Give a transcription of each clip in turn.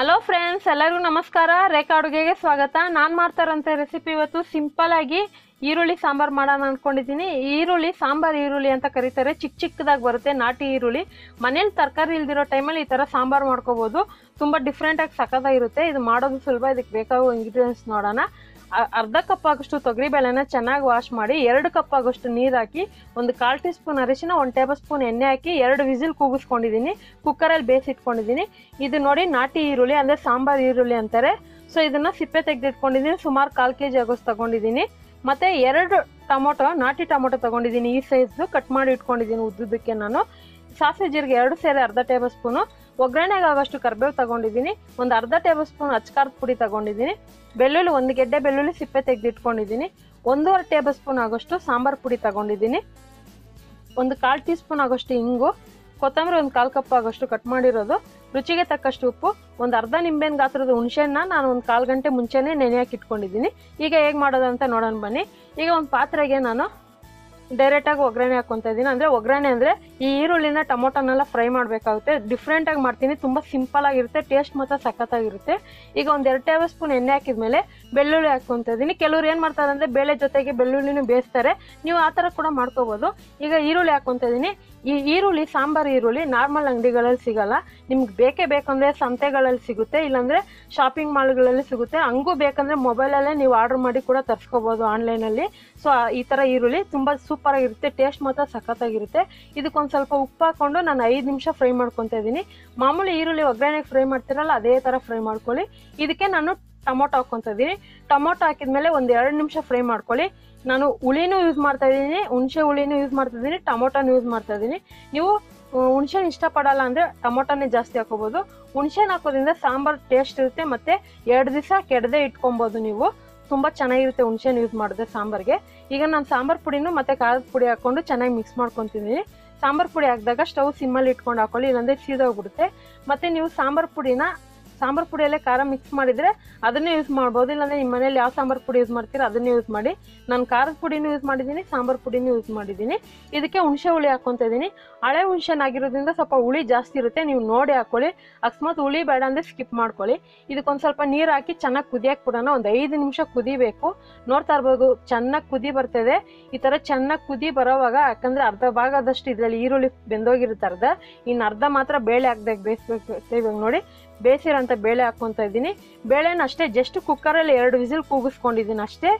Hello friends ಎಲ್ಲರಿಗೂ ನಮಸ್ಕಾರ. ರೇಖಾ ಅಡುಗೆಗೆ ಸ್ವಾಗತ. ನಾನು ಮಾಡ್ತಾರಂತ ರೆಸಿಪಿ ಇವತ್ತು ಸಿಂಪಲ್ ಆಗಿ ಈರುಳ್ಳಿ ಸಾಂಬಾರು ಮಾಡೋಣ ಅಂದ್ಕೊಂಡಿದ್ದೀನಿ ಈರುಳ್ಳಿ, ಸಾಂಬಾರು ಈರುಳ್ಳಿ ಅಂತ ಕರೀತಾರೆ. ಚಿಕ್ಕ ಚಿಕ್ಕದಾಗಿ ಬರುತ್ತೆ, ನಾಟಿ ಈರುಳ್ಳಿ. ಮನೇಲಿ ತರಕಾರಿ ಇಲ್ದಿರೋ ಟೈಮಲ್ಲಿ ಈ ಥರ ಸಾಂಬಾರು ಮಾಡ್ಕೋಬೋದು. ತುಂಬ ಡಿಫ್ರೆಂಟಾಗಿ ಸಖತ್ತಾಗಿರುತ್ತೆ. ಇದು ಮಾಡೋದು ಸುಲಭ. ಇದಕ್ಕೆ ಬೇಕಾಗೋ ಇಂಗ್ರೀಡಿಯೆಂಟ್ಸ್ ನೋಡೋಣ. ಅರ್ಧ ಕಪ್ ಆಗೋಷ್ಟು ತೊಗರಿಬೇಳೆನ ಚೆನ್ನಾಗಿ ವಾಶ್ ಮಾಡಿ ಎರಡು ಕಪ್ ಆಗೋಷ್ಟು ನೀರು ಹಾಕಿ ಒಂದು ಕಾಲು ಟೀ ಸ್ಪೂನ್ ಅರಿಶಿನ, ಒಂದು ಟೇಬಲ್ ಸ್ಪೂನ್ ಎಣ್ಣೆ ಹಾಕಿ ಎರಡು ವಿಸಿಲ್ ಕೂಗಿಸ್ಕೊಂಡಿದ್ದೀನಿ. ಕುಕ್ಕರಲ್ಲಿ ಬೇಯಿಸಿಟ್ಕೊಂಡಿದ್ದೀನಿ ಇದು ನೋಡಿ ನಾಟಿ ಈರುಳ್ಳಿ, ಅಂದರೆ ಸಾಂಬಾರ್ ಈರುಳ್ಳಿ ಅಂತಾರೆ. ಸೊ ಇದನ್ನು ಸಿಪ್ಪೆ ತೆಗೆದಿಟ್ಕೊಂಡಿದ್ದೀನಿ. ಸುಮಾರು ಕಾಲು ಕೆ ಜಿ ಆಗೋಷ್ಟು ತೊಗೊಂಡಿದ್ದೀನಿ. ಮತ್ತು ಎರಡು ಟೊಮೊಟೊ, ನಾಟಿ ಟೊಮೊಟೊ ತಗೊಂಡಿದ್ದೀನಿ. ಈ ಸೈಜ್ದು ಕಟ್ ಮಾಡಿ ಇಟ್ಕೊಂಡಿದ್ದೀನಿ ಉದ್ದುದಕ್ಕೆ ನಾನು. ಸಾಸಿವೆ ಜೀರಿಗೆ ಎರಡು ಸೇರಿ ಅರ್ಧ ಟೇಬಲ್ ಸ್ಪೂನು ಒಗ್ಗರಣೆಗೆ ಆಗೋಷ್ಟು ಕರ್ಬೇವು ತಗೊಂಡಿದ್ದೀನಿ. ಒಂದು ಅರ್ಧ ಟೇಬಲ್ ಸ್ಪೂನ್ ಅಚ್ಕಾರದ ಪುಡಿ ತಗೊಂಡಿದ್ದೀನಿ. ಬೆಳ್ಳುಳ್ಳಿ ಒಂದು ಗೆಡ್ಡೆ ಬೆಳ್ಳುಳ್ಳಿ ಸಿಪ್ಪೆ ತೆಗೆದಿಟ್ಕೊಂಡಿದ್ದೀನಿ. ಒಂದೂವರೆ ಟೇಬಲ್ ಸ್ಪೂನ್ ಆಗೋಷ್ಟು ಸಾಂಬಾರು ಪುಡಿ ತಗೊಂಡಿದ್ದೀನಿ. ಒಂದು ಕಾಲು ಟೀ ಸ್ಪೂನ್ ಆಗೋಷ್ಟು ಇಂಗು. ಕೊತ್ತಂಬರಿ ಒಂದು ಕಾಲು ಕಪ್ ಆಗೋಷ್ಟು ಕಟ್ ಮಾಡಿರೋದು. ರುಚಿಗೆ ತಕ್ಕಷ್ಟು ಉಪ್ಪು. ಒಂದು ಅರ್ಧ ನಿಂಬೆನ ಗಾತ್ರದ ಹುಣಸೆಹಣ್ಣ ನಾನು ಒಂದು ಕಾಲು ಗಂಟೆ ಮುಂಚೆನೇ ನೆನೆಯಾಗಿ ಇಟ್ಕೊಂಡಿದ್ದೀನಿ ಈಗ ಹೇಗೆ ಮಾಡೋದು ಅಂತ ನೋಡೋಣ ಬನ್ನಿ. ಈಗ ಒಂದು ಪಾತ್ರೆಗೆ ನಾನು ಡೈರೆಕ್ಟಾಗಿ ಒಗ್ಗರಣೆ ಹಾಕೊಂತ ಇದ್ದೀನಿ ಅಂದರೆ ಒಗ್ಗರಣೆ ಅಂದರೆ ಈ ಈರುಳ್ಳಿನ ಟೊಮೊಟೊನೆಲ್ಲ ಫ್ರೈ ಮಾಡಬೇಕಾಗುತ್ತೆ. ಡಿಫ್ರೆಂಟಾಗಿ ಮಾಡ್ತೀನಿ. ತುಂಬ ಸಿಂಪಲ್ ಆಗಿರುತ್ತೆ. ಟೇಸ್ಟ್ ಮಾತ್ರ ಸಖತ್ತಾಗಿರುತ್ತೆ. ಈಗ ಒಂದು ಎರಡು ಟೇಬಲ್ ಸ್ಪೂನ್ ಎಣ್ಣೆ ಹಾಕಿದ್ಮೇಲೆ ಬೆಳ್ಳುಳ್ಳಿ ಹಾಕೊಂತ ಇದ್ದೀನಿ ಕೆಲವ್ರು ಏನು ಮಾಡ್ತಾರೆ ಅಂದರೆ ಬೇಳೆ ಜೊತೆಗೆ ಬೆಳ್ಳುಳ್ಳಿನೂ ಬೇಯಿಸ್ತಾರೆ. ನೀವು ಆ ಥರ ಕೂಡ ಮಾಡ್ಕೋಬೋದು. ಈಗ ಈರುಳ್ಳಿ ಹಾಕ್ಕೊತಾ ಇದ್ದೀನಿ ಈ ಈರುಳ್ಳಿ, ಸಾಂಬಾರ್ ಈರುಳ್ಳಿ ನಾರ್ಮಲ್ ಅಂಗಡಿಗಳಲ್ಲಿ ಸಿಗಲ್ಲ. ನಿಮ್ಗೆ ಬೇಕೇ ಬೇಕಂದರೆ ಸಂತೆಗಳಲ್ಲಿ ಸಿಗುತ್ತೆ. ಇಲ್ಲಾಂದರೆ ಶಾಪಿಂಗ್ ಮಾಲ್ಗಳಲ್ಲಿ ಸಿಗುತ್ತೆ. ಹಂಗೂ ಬೇಕಂದರೆ ಮೊಬೈಲಲ್ಲೇ ನೀವು ಆರ್ಡರ್ ಮಾಡಿ ಕೂಡ ತರಿಸ್ಕೋಬೋದು ಆನ್ಲೈನಲ್ಲಿ ಸೊ ಈ ಥರ ಈರುಳ್ಳಿ ತುಂಬ ಸೂಪರಾಗಿರುತ್ತೆ ಟೇಸ್ಟ್ ಮಾತ್ರ ಸಖತ್ತಾಗಿರುತ್ತೆ. ಇದಕ್ಕೊಂದು ಸ್ವಲ್ಪ ಉಪ್ಪು ಹಾಕೊಂಡು ನಾನು ಐದು ನಿಮಿಷ ಫ್ರೈ ಮಾಡ್ಕೊತಾ ಇದ್ದೀನಿ. ಮಾಮೂಲಿ ಈರುಳ್ಳಿ ಒಗ್ಗರಣೆಗೆ ಫ್ರೈ ಮಾಡ್ತೀರಲ್ಲ, ಅದೇ ಥರ ಫ್ರೈ ಮಾಡ್ಕೊಳ್ಳಿ. ಇದಕ್ಕೆ ನಾನು ಟೊಮೊಟೊ ಹಾಕ್ಕೊತಾ ಇದ್ದೀನಿ. ಟೊಮೊಟೊ ಹಾಕಿದ್ಮೇಲೆ ಒಂದು ಎರಡು ನಿಮಿಷ ಫ್ರೈ ಮಾಡ್ಕೊಳ್ಳಿ. ನಾನು ಹುಳಿನೂ ಯೂಸ್ ಮಾಡ್ತಾ ಇದ್ದೀನಿ, ಹುಣಸೆ ಹುಳಿನೂ ಯೂಸ್ ಮಾಡ್ತಾ ಇದ್ದೀನಿ, ಟೊಮೊಟೊನೂ ಯೂಸ್ ಮಾಡ್ತಾ ಇದ್ದೀನಿ. ನೀವು ಹುಣಸೆನ ಇಷ್ಟಪಡಲ್ಲ ಅಂದರೆ ಟೊಮೊಟೊನೇ ಜಾಸ್ತಿ ಹಾಕೋಬೋದು ಹುಣಸೆನ ಹಾಕೋದ್ರಿಂದ ಸಾಂಬಾರು ಟೇಸ್ಟ್ ಇರುತ್ತೆ, ಮತ್ತು ಎರಡು ದಿವಸ ಕೆಡದೆ ಇಟ್ಕೊಬೋದು ನೀವು. ತುಂಬ ಚೆನ್ನಾಗಿರುತ್ತೆ ಹುಣಸೆನ ಯೂಸ್ ಮಾಡಿದ್ರೆ ಸಾಂಬಾರಿಗೆ. ಈಗ ನಾನು ಸಾಂಬಾರು ಪುಡಿನೂ ಮತ್ತು ಖಾರದ ಪುಡಿ ಹಾಕ್ಕೊಂಡು ಚೆನ್ನಾಗಿ ಮಿಕ್ಸ್ ಮಾಡ್ಕೊತಿದ್ದೀನಿ ಸಾಂಬಾರು ಪುಡಿ ಹಾಕಿದಾಗ ಸ್ಟವ್ ಸಿಮ್ಮಲ್ಲಿ ಇಟ್ಕೊಂಡು ಹಾಕೊಳ್ಳಿ, ಇಲ್ಲಾಂದರೆ ಸೀದೋಗ್ಬಿಡುತ್ತೆ. ಮತ್ತು ನೀವು ಸಾಂಬಾರು ಪುಡಿನ ಸಾಂಬಾರು ಪುಡಿಯಲ್ಲೇ ಖಾರ ಮಿಕ್ಸ್ ಮಾಡಿದರೆ ಅದನ್ನೇ ಯೂಸ್ ಮಾಡ್ಬೋದು. ಇಲ್ಲಾಂದರೆ ನಿಮ್ಮ ಮನೇಲಿ ಯಾವ ಸಾಂಬಾರ್ ಪುಡಿ ಯೂಸ್ ಮಾಡ್ತೀರಾ ಅದನ್ನೇ ಯೂಸ್ ಮಾಡಿ. ನಾನು ಖಾರದ ಪುಡಿನೂ ಯೂಸ್ ಮಾಡಿದ್ದೀನಿ, ಸಾಂಬಾರ್ ಪುಡಿನೂ ಯೂಸ್ ಮಾಡಿದ್ದೀನಿ. ಇದಕ್ಕೆ ಹುಣಸೆ ಹುಳಿ ಹಾಕೊತ ಇದ್ದೀನಿ ಹಳೆ ಹುಣಸೆನಾಗಿರೋದ್ರಿಂದ ಸ್ವಲ್ಪ ಹುಳಿ ಜಾಸ್ತಿ ಇರುತ್ತೆ. ನೀವು ನೋಡಿ ಹಾಕ್ಕೊಳ್ಳಿ ಅಕಸ್ಮಾತ್ ಹುಳಿ ಬೇಡ ಅಂದರೆ ಸ್ಕಿಪ್ ಮಾಡ್ಕೊಳ್ಳಿ. ಇದಕ್ಕೊಂದು ಸ್ವಲ್ಪ ನೀರು ಹಾಕಿ ಚೆನ್ನಾಗಿ ಕುದಿಯಕ್ಕೆ ಬಿಡೋಣ. ಒಂದು ಐದು ನಿಮಿಷ ಕುದಿಬೇಕು. ನೋಡ್ತಾ ಇರ್ಬೋದು, ಚೆನ್ನಾಗಿ ಕುದಿ ಬರ್ತದೆ ಈ ಥರ ಚೆನ್ನಾಗಿ ಕುದಿ ಬರೋವಾಗ, ಯಾಕಂದರೆ ಅರ್ಧ ಭಾಗದಷ್ಟು ಇದರಲ್ಲಿ ಈರುಳ್ಳಿ ಬೆಂದೋಗಿರುತ್ತೆ ಅರ್ಧ ಇನ್ನು ಅರ್ಧ ಮಾತ್ರ ಬೇಳೆ ಹಾಕ್ದಾಗ ಬೇಯಿಸ್ಬೇಕು. ಇವಾಗ ನೋಡಿ ಬೇಯಿಸಿರೋಂಥ ಬೇಳೆ ಹಾಕ್ಕೊತಾ ಇದ್ದೀನಿ. ಬೇಳೆನ ಅಷ್ಟೇ ಜಸ್ಟ್ ಕುಕ್ಕರಲ್ಲಿ ಎರಡು ವಿಸಿಲ್ ಕೂಗಿಸ್ಕೊಂಡಿದ್ದೀನಿ ಅಷ್ಟೇ.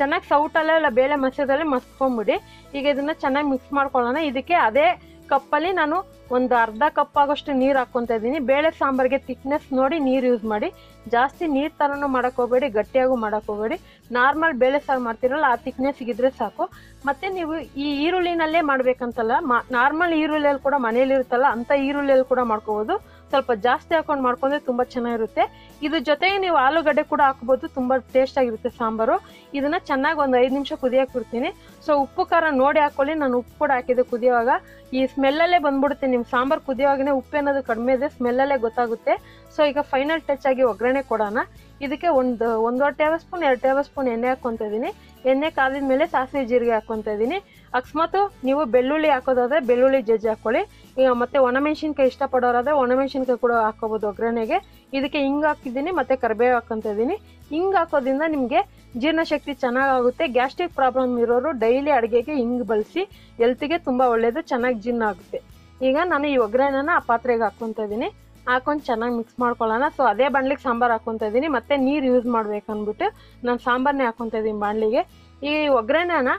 ಚೆನ್ನಾಗಿ ಸೌಟಲ್ಲೇ ಇಲ್ಲ, ಬೇಳೆ ಮಸ್ಯದಲ್ಲೇ ಮಸ್ಕೊಂಬಿಡಿ. ಈಗ ಇದನ್ನು ಚೆನ್ನಾಗಿ ಮಿಕ್ಸ್ ಮಾಡ್ಕೊಳ್ಳೋಣ. ಇದಕ್ಕೆ ಅದೇ ಕಪ್ಪಲ್ಲಿ ನಾನು ಒಂದು ಅರ್ಧ ಕಪ್ ಆಗೋಷ್ಟು ನೀರು ಹಾಕ್ಕೊತಾ ಇದ್ದೀನಿ. ಬೇಳೆ ಸಾಂಬಾರಿಗೆ ತಿಕ್ನೆಸ್ ನೋಡಿ ನೀರು ಯೂಸ್ ಮಾಡಿ. ಜಾಸ್ತಿ ನೀರು ಥರನೂ ಹೋಗಬೇಡಿ, ಗಟ್ಟಿಯಾಗೂ ಹೋಗಬೇಡಿ. ನಾರ್ಮಲ್ ಬೇಳೆ ಸಾರು ಮಾಡ್ತಿರಲ್ಲ, ಆ ತಿಕ್ನೆಸ್ ಇದ್ರೆ ಸಾಕು. ಮತ್ತು ನೀವು ಈ ಈರುಳ್ಳಿನಲ್ಲೇ ಮಾಡಬೇಕಂತಲ್ಲ, ಮಾ, ನಾರ್ಮಲ್ ಈರುಳ್ಳಿಯಲ್ಲಿ ಕೂಡ ಮನೇಲಿರುತ್ತಲ್ಲ ಅಂಥ ಈರುಳ್ಳಿಯಲ್ಲಿ ಕೂಡ ಮಾಡ್ಕೋಬೋದು. ಸ್ವಲ್ಪ ಜಾಸ್ತಿ ಹಾಕೊಂಡು ಮಾಡ್ಕೊಂಡ್ರೆ ತುಂಬ ಚೆನ್ನಾಗಿರುತ್ತೆ. ಇದ್ರ ಜೊತೆಗೆ ನೀವು ಆಲೂಗಡ್ಡೆ ಕೂಡ ಹಾಕ್ಬೋದು, ತುಂಬ ಟೇಸ್ಟಾಗಿರುತ್ತೆ ಸಾಂಬಾರು. ಇದನ್ನ ಚೆನ್ನಾಗಿ ಒಂದು ಐದು ನಿಮಿಷ ಕುದಿಯೋಕೆ ಬಿಡ್ತೀನಿ. ಸೊ ಉಪ್ಪು, ಖಾರ ನೋಡಿ ಹಾಕೊಳ್ಳಿ. ನಾನು ಉಪ್ಪು ಕೂಡ ಹಾಕಿದೆ ಕುದಿಯುವಾಗ. ಈ ಸ್ಮೆಲ್ಲಲ್ಲೇ ಬಂದ್ಬಿಡುತ್ತೆ ನಿಮ್ಮ ಸಾಂಬಾರು ಕುದಿಯುವಾಗನೇ ಉಪ್ಪು ಏನಾದ್ರು ಕಡಿಮೆ ಇದೆ ಸ್ಮೆಲ್ಲಲ್ಲೇ ಗೊತ್ತಾಗುತ್ತೆ. ಸೊ ಈಗ ಫೈನಲ್ ಟಚ್ ಆಗಿ ಒಗ್ಗರಣೆ ಕೊಡೋಣ. ಇದಕ್ಕೆ ಒಂದು ಒಂದೂವರೆ ಟೇಬಲ್ ಸ್ಪೂನ್ ಎರಡು ಟೇಬಲ್ ಸ್ಪೂನ್ ಎಣ್ಣೆ ಹಾಕ್ಕೊತ ಇದ್ದೀನಿ ಎಣ್ಣೆ ಕಾದಿದ ಮೇಲೆ ಸಾಸಿವೆ ಜೀರಿಗೆ ಹಾಕ್ಕೊತ ಇದ್ದೀನಿ ಅಕಸ್ಮಾತ್ ನೀವು ಬೆಳ್ಳುಳ್ಳಿ ಹಾಕೋದಾದ್ರೆ ಬೆಳ್ಳುಳ್ಳಿ ಜಜ್ಜಿ ಹಾಕ್ಕೊಳ್ಳಿ ಈಗ ಮತ್ತೆ ಒಣಮೆಣಸಿನ್ಕಾಯಿ ಇಷ್ಟಪಡೋರಾದ್ರೆ ಒಣಮೆಣಸಿನ್ಕಾಯಿ ಕೂಡ ಹಾಕೋಬೋದು ಒಗ್ಗರಣೆಗೆ. ಇದಕ್ಕೆ ಹಿಂಗೆ ಹಾಕಿದ್ದೀನಿ, ಮತ್ತು ಕರಿಬೇವು ಹಾಕ್ಕೊತ ಇದ್ದೀನಿ ಹಿಂಗೆ ಹಾಕೋದ್ರಿಂದ ನಿಮಗೆ ಜೀರ್ಣಶಕ್ತಿ ಚೆನ್ನಾಗಾಗುತ್ತೆ. ಗ್ಯಾಸ್ಟ್ರಿಕ್ ಪ್ರಾಬ್ಲಮ್ ಇರೋರು ಡೈಲಿ ಅಡುಗೆಗೆ ಹಿಂಗೆ ಬಳಸಿ ಎಲ್ತಿಗೆ ತುಂಬ ಒಳ್ಳೆಯದು ಚೆನ್ನಾಗಿ ಜೀರ್ಣ ಆಗುತ್ತೆ. ಈಗ ನಾನು ಈ ಒಗ್ಗರಣೆನ ಆ ಪಾತ್ರೆಗೆ ಹಾಕ್ಕೊತ ಇದ್ದೀನಿ ಹಾಕೊಂಡು ಚೆನ್ನಾಗಿ ಮಿಕ್ಸ್ ಮಾಡ್ಕೊಳ್ಳೋಣ. ಸೊ ಅದೇ ಬಾಣಲಿಗೆ ಸಾಂಬಾರು ಹಾಕೊತ ಇದ್ದೀನಿ ಮತ್ತೆ ನೀರು ಯೂಸ್ ಮಾಡ್ಬೇಕು ಅಂದ್ಬಿಟ್ಟು ನಾನು ಸಾಂಬಾರನ್ನೇ ಹಾಕೊತ ಇದ್ದೀನಿ ಬಾಣಲಿಗೆ ಈ ಒಗ್ಗರಣೆನ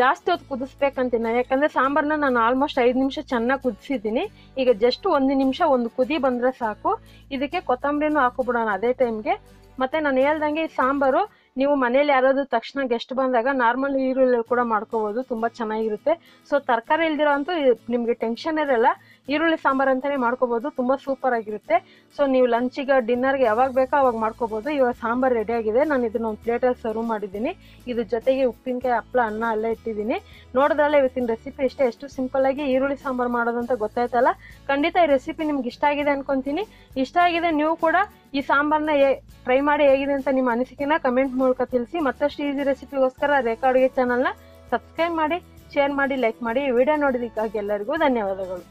ಜಾಸ್ತಿ ಹೊತ್ತು ಕುದಿಸ್ಬೇಕಂತೀನಿ ಯಾಕಂದರೆ ಸಾಂಬಾರನ್ನ ನಾನು ಆಲ್ಮೋಸ್ಟ್ ಐದು ನಿಮಿಷ ಚೆನ್ನಾಗಿ ಕುದಿಸಿದ್ದೀನಿ ಈಗ ಜಸ್ಟ್ ಒಂದು ನಿಮಿಷ ಒಂದು ಕುದಿ ಬಂದರೆ ಸಾಕು. ಇದಕ್ಕೆ ಕೊತ್ತಂಬರಿನೂ ಹಾಕೊಬಿಡೋಣ ಅದೇ ಟೈಮ್ಗೆ ಮತ್ತು ನಾನು ಹೇಳ್ದಂಗೆ ಈ ಸಾಂಬಾರು ನೀವು ಮನೇಲಿ ಯಾರಾದರೂ ತಕ್ಷಣ ಗೆಸ್ಟ್ ಬಂದಾಗ ನಾರ್ಮಲ್ ಈರುಳ್ಳಿ ಕೂಡ ಮಾಡ್ಕೋಬೋದು, ತುಂಬ ಚೆನ್ನಾಗಿರುತ್ತೆ. ಸೊ ತರಕಾರಿ ಇಲ್ದಿರೋ ಅಂತೂ ನಿಮಗೆ ಟೆನ್ಷನ್ ಇರಲ್ಲ. ಈರುಳ್ಳಿ, ಸಾಂಬಾರು ಅಂತಲೇ ಮಾಡ್ಕೋಬೋದು, ತುಂಬ ಸೂಪರ್ ಆಗಿರುತ್ತೆ. ಸೊ ನೀವು ಲಂಚಿಗೆ ಡಿನ್ನರ್ಗೆ ಯಾವಾಗ ಬೇಕೋ ಅವಾಗ ಮಾಡ್ಕೋಬೋದು. ಇವಾಗ ಸಾಂಬಾರು ರೆಡಿಯಾಗಿದೆ ನಾನು ಇದನ್ನ ಒಂದು ಪ್ಲೇಟಲ್ಲಿ ಸರ್ವ್ ಮಾಡಿದ್ದೀನಿ. ಇದ್ರ ಜೊತೆಗೆ ಉಪ್ಪಿನಕಾಯಿ ಹಪ್ಪಳ ಅನ್ನ ಎಲ್ಲ ಇಟ್ಟಿದ್ದೀನಿ. ನೋಡಿದ್ರಲ್ಲ ಇವತ್ತಿನ ರೆಸಿಪಿ ಇಷ್ಟೇ ಎಷ್ಟು ಸಿಂಪಲ್ಲಾಗಿ ಈರುಳ್ಳಿ, ಸಾಂಬಾರು ಮಾಡೋದಂತ ಗೊತ್ತಾಯ್ತಲ್ಲ? ಖಂಡಿತ ಈ ರೆಸಿಪಿ ನಿಮ್ಗೆ ಇಷ್ಟ ಆಗಿದೆ ಅನ್ಕೊಂತೀನಿ. ಇಷ್ಟ ಆಗಿದೆ ನೀವು ಕೂಡ ಈ ಸಾಂಬಾರ್ನ ಟ್ರೈ ಮಾಡಿ ಹೇಗಿದೆ ಅಂತ ನಿಮ್ಮ ಅನಿಸಿಕೆನ ಕಮೆಂಟ್ ಮೂಲಕ ತಿಳಿಸಿ. ಮತ್ತಷ್ಟು ಈಸಿ ರೆಸಿಪಿಗೋಸ್ಕರ ರೇಖಾ ಚಾನಲ್ನ ಸಬ್ಸ್ಕ್ರೈಬ್ ಮಾಡಿ, ಶೇರ್ ಮಾಡಿ, ಲೈಕ್ ಮಾಡಿ. ವಿಡಿಯೋ ನೋಡಿದ್ದಕ್ಕಾಗಿ ಎಲ್ಲರಿಗೂ ಧನ್ಯವಾದಗಳು.